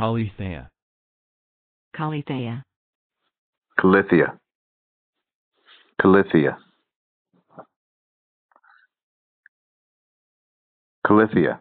Calithea. Calithea. Calithea. Calithea. Calithea.